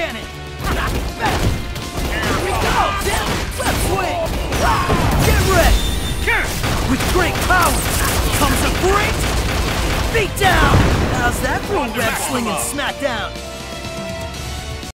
cannon! Here we go! Left swing! Get ready! With great power comes a great beatdown. How's that for a web slinging smackdown?